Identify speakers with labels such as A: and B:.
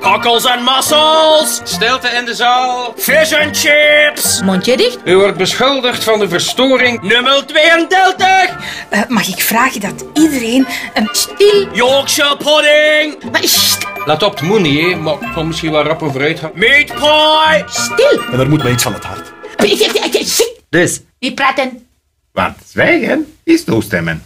A: Kokkels en mussels.
B: Stilte in de zaal.
A: Fish and chips.
C: Mondje dicht.
B: U wordt beschuldigd van de verstoring.
A: Nummer 32.
C: Uh, eh, mag ik vragen dat iedereen een stil...
A: Yorkshire pudding.
C: Maar
B: Let op, het moet hè, maar ik zal misschien wel rappen vooruit gaan.
A: Meat pie.
C: stil.
D: En daar moet mij iets van het hart.
E: Dus,
C: niet praten.
E: want zwijgen is toestemmen.